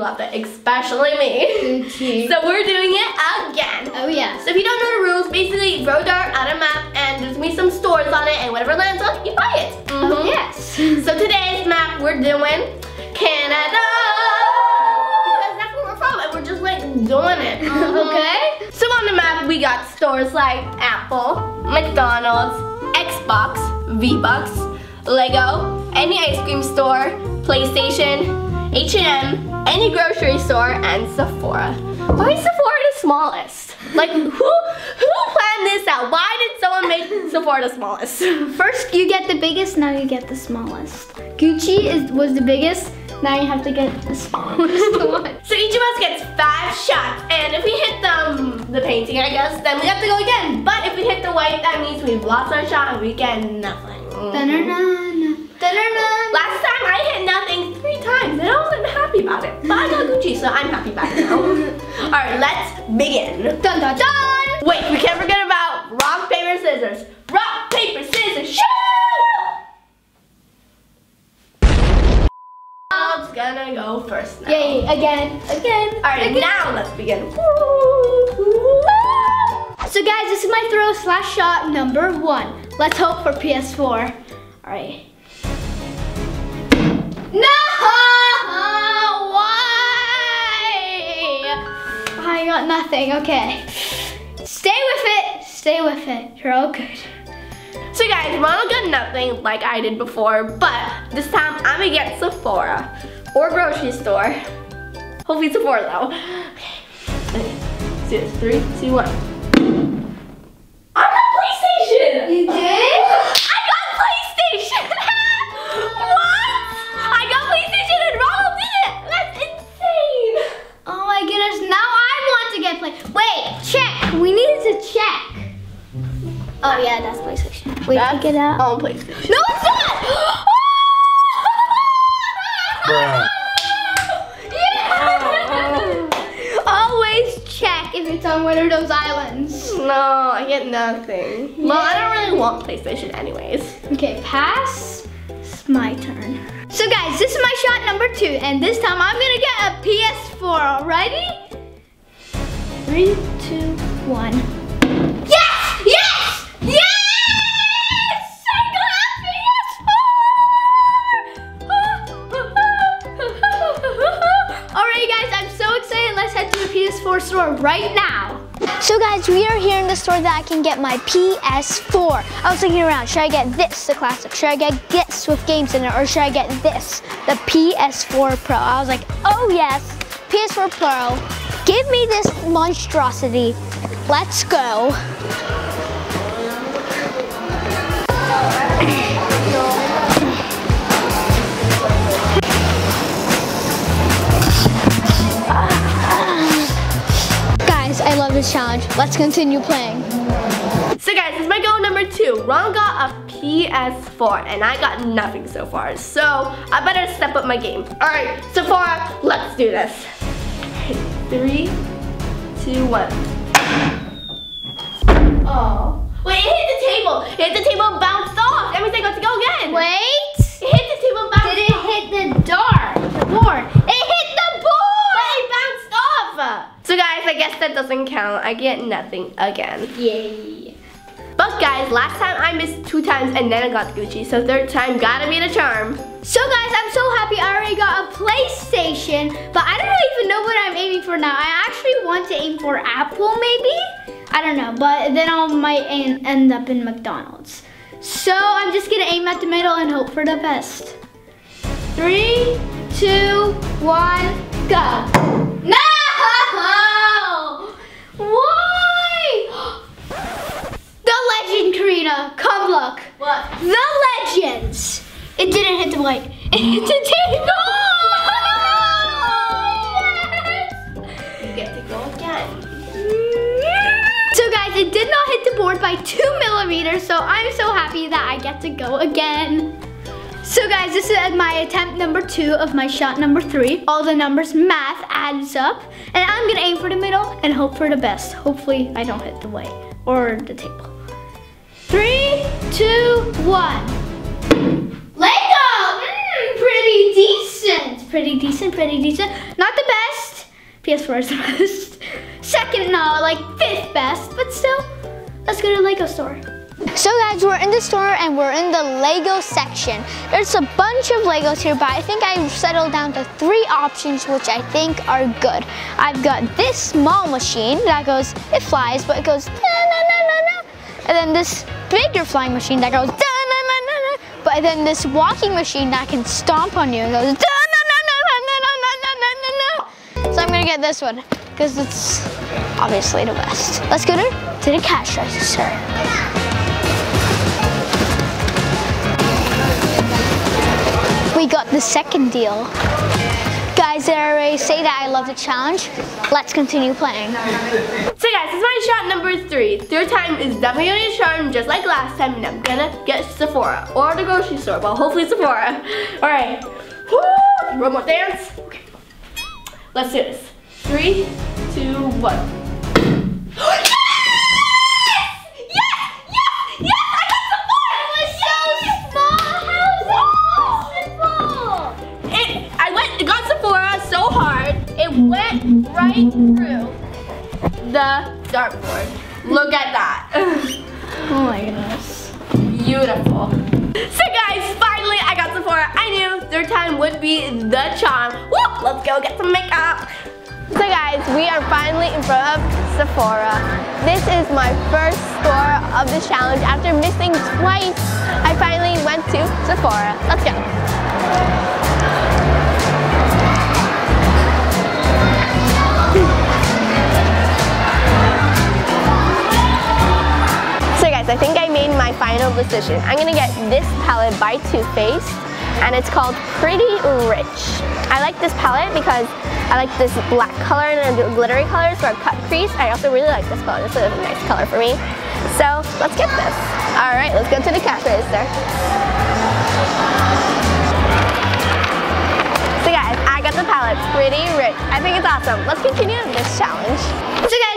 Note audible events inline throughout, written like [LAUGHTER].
loved it, especially me. Gucci. [LAUGHS] So we're doing it again. oh yeah. So if you don't know the rules, basically throw dart at a map and there's gonna be some stores on it and whatever lands on, you buy it. Oh Mhm. yes. [LAUGHS] So today's map we're doing Canada. Because that's where we're from and we're just like doing it. Mhm. Okay. So on the map we got stores like Apple, McDonald's, Xbox, V-Bucks, Lego, any ice cream store, PlayStation, H&M, any grocery store, and Sephora. Why is Sephora the smallest? Like who who planned this out? Why did someone make Sephora the smallest? First you get the biggest, now you get the smallest. Gucci is was the biggest, now you have to get the smallest [LAUGHS] one. So each of us gets five shots, and if we hit the, the painting, I guess, then we have to go again. But if we hit the white, that means we've lost our shot and we get nothing. Da-na-na-na, da-na-na. Last time I so I'm happy about it now. [LAUGHS] All right, let's begin. Dun dun dun! Wait, we can't forget about rock, paper, scissors. Rock, paper, scissors, shoot! I'm gonna go first now. Yay, again, again. All right, again. now let's begin. So guys, this is my throw slash shot number one. Let's hope for PS4. All right. No! Got nothing. Okay. Stay with it. Stay with it. You're all good. So guys, Ronald got nothing like I did before, but this time I'm gonna get Sephora or grocery store. Hopefully Sephora though. Okay, do this. Three, two, one. Check. Oh yeah, that's PlayStation. Wait, That's take it out. on PlayStation. No, it's not! [GASPS] Yeah! Always check if it's on one of those islands. No, I get nothing. Well, I don't really want PlayStation anyways. Okay, pass. It's my turn. So guys, this is my shot number two, and this time I'm gonna get a PS4. Ready? Three, two, one. Right now. So guys, we are here in the store that I can get my PS4. I was looking around, should I get this, the classic? Should I get this with games in it, or should I get this, the PS4 Pro? I was like, oh yes, PS4 Pro. Give me this monstrosity. Let's go. [LAUGHS] challenge. Let's continue playing. So guys, this is my goal number two. Ron got a PS4 and I got nothing so far. So I better step up my game. All right, Sephora, let's do this. Three, two, one. Oh. Wait, it hit the table. It hit the table and bounced off. That means I got to go again. Wait. It hit the table and bounced Did it off. hit the door? The board. It hit the board! But it bounced off. So guys, I guess that doesn't count. I get nothing again. Yay. But guys, last time I missed two times and then I got Gucci. So third time gotta be the charm. So guys, I'm so happy I already got a PlayStation, but I don't even know what I'm aiming for now. I actually want to aim for Apple maybe? I don't know, but then I might aim, end up in McDonald's. So I'm just gonna aim at the middle and hope for the best. Three, two, one, go. No! Why? The legend, Karina. Come look. What? The legends. It didn't hit the white. It hit the table. Yes. [LAUGHS] You get to go again. So guys, it did not hit the board by two millimeters, so I'm so happy that I get to go again. So guys, this is my attempt number two of my shot number three. All the numbers math adds up. And I'm gonna aim for the middle and hope for the best. Hopefully I don't hit the white or the table. Three, two, one. Lego! Mm, pretty decent. pretty decent, pretty decent. Not the best. PS4 is the [LAUGHS] best. Second, no, like fifth best, but still, let's go to Lego store. So guys, we're in the store and we're in the Lego section. There's a bunch of Legos here, but I think I've settled down to three options which I think are good. I've got this small machine that goes, it flies, but it goes na na na na na. And then this bigger flying machine that goes da na na na na. But then this walking machine that can stomp on you and goes na na na na na na na na na na na. So I'm gonna get this one because it's obviously the best. Let's go to, to the cash register. We got the second deal. Guys, did I already say that I love the challenge? Let's continue playing. So guys, this is my shot number three. Third time is definitely gonna be a charm just like last time and I'm gonna get Sephora or the grocery store. Well, hopefully Sephora. [LAUGHS] All right. Woo! One more dance. Okay. Let's do this. Three, two, one. [GASPS] right through the dartboard. Look at that. [LAUGHS] Oh my goodness. Beautiful. So guys, finally I got Sephora. I knew third time would be the charm. Woo! Let's go get some makeup. So guys, we are finally in front of Sephora. This is my first store of the challenge. After missing twice, I finally went to Sephora. Let's go. I think I made my final decision. I'm gonna get this palette by Too Faced and it's called Pretty Rich. I like this palette because I like this black color and the glittery colors for a cut crease. I also really like this color. This is a nice color for me. So let's get this. All right, let's go to the cash register. So guys, I got the palette Pretty Rich. I think it's awesome. Let's continue this challenge. So guys,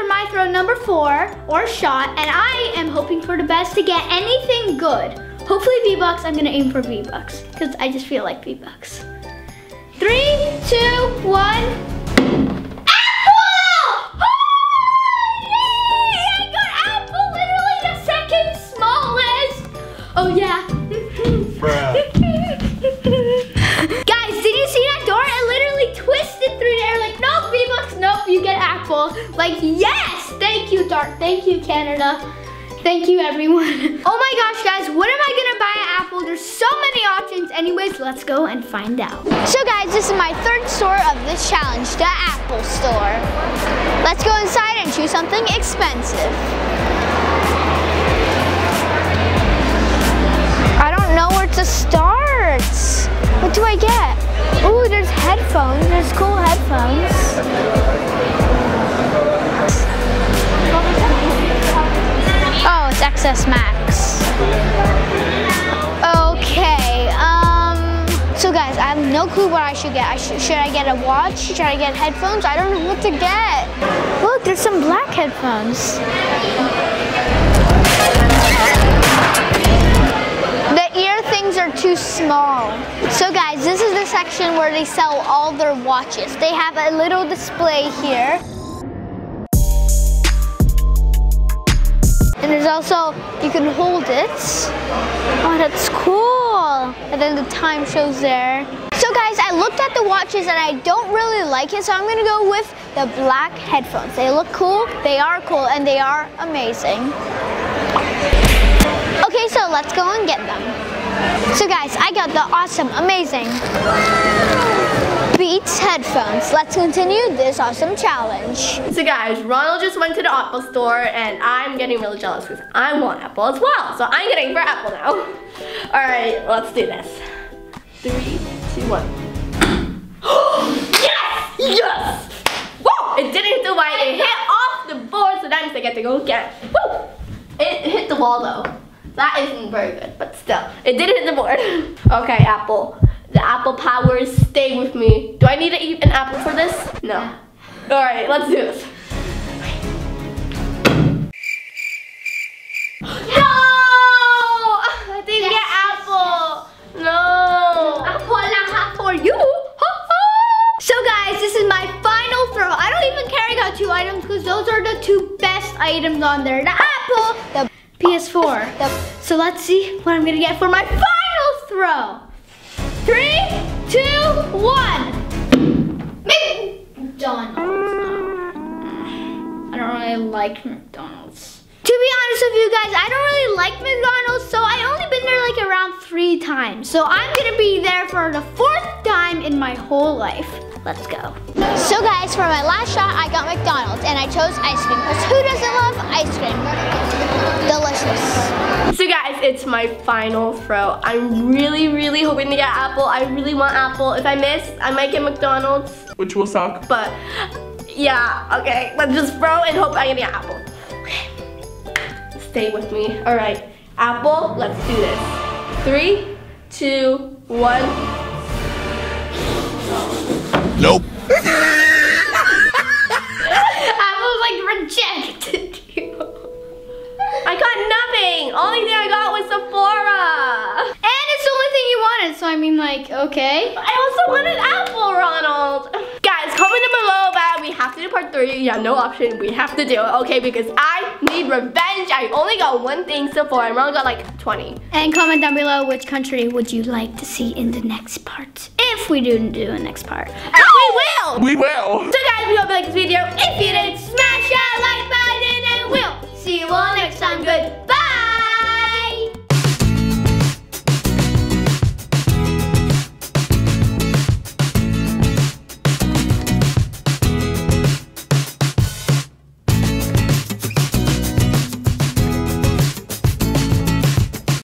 for my throw number four, or shot, and I am hoping for the best to get anything good. Hopefully V-Bucks, I'm gonna aim for V-Bucks, because I just feel like V-Bucks. Three, two, one. Get apple. Like, yes! Thank you, Dart. Thank you, Canada. Thank you, everyone. [LAUGHS] Oh my gosh, guys, what am I gonna buy at Apple? There's so many options. Anyways, let's go and find out. So guys, this is my third store of this challenge, the Apple Store. Let's go inside and choose something expensive. I don't know where to start. What do I get? Ooh, there's headphones. There's cool headphones. XS Max. Okay, um, so guys, I have no clue what I should get. I should, should I get a watch? Should I get headphones? I don't know what to get. Look, there's some black headphones. The ear things are too small. So guys, this is the section where they sell all their watches. They have a little display here. And there's also, you can hold it. Oh, that's cool. And then the time shows there. So guys, I looked at the watches and I don't really like it, so I'm gonna go with the black headphones. They look cool, they are cool, and they are amazing. Okay, so let's go and get them. So guys, I got the awesome, amazing Beats headphones. Let's continue this awesome challenge. So guys, Ronald just went to the Apple store and I'm getting really jealous because I want Apple as well. So I'm getting for Apple now. [LAUGHS] All right, let's do this. Three, two, one. [GASPS] yes! Yes! Whoa! It didn't hit the white, it hit off the board, so that means I get to go again. Woo! It hit the wall though. That isn't very good, but still, it did hit the board. [LAUGHS] okay, Apple. The apple powers stay with me. Do I need to eat an apple for this? No. All right, let's do this. No! I didn't get apple. Apple for you. so guys, this is my final throw. I don't even care two items because those are the two best items on there. The apple, the PS4. The so let's see what I'm gonna get for my final throw. Three, two, one. McDonald's. I don't really like McDonald's. To be honest with you guys, I don't really like McDonald's, so I only been there like around three times. So I'm gonna be there for the fourth time in my whole life. Let's go. so guys, for my last shot, I got McDonald's and I chose ice cream because who doesn't love ice cream? Delicious. So guys, it's my final throw. I'm really, really hoping to get Apple. I really want Apple. If I miss, I might get McDonald's. Which will suck. But yeah, okay. Let's just throw and hope I can get Apple. Okay. Stay with me. All right, Apple. Let's do this. Three, two, one. Nothing. Only thing I got was Sephora. And it's the only thing you wanted, so I mean like, okay. I also wanted Apple, Ronald. Guys, comment down below that we have to do part three. Yeah, no option. We have to do it, okay? Because I need revenge. I only got one thing so far. and Ronald got like 20. And comment down below which country would you like to see in the next part. If we do do a next part. And we will. We will. So guys, we hope you liked this video. If you did, smash that like button.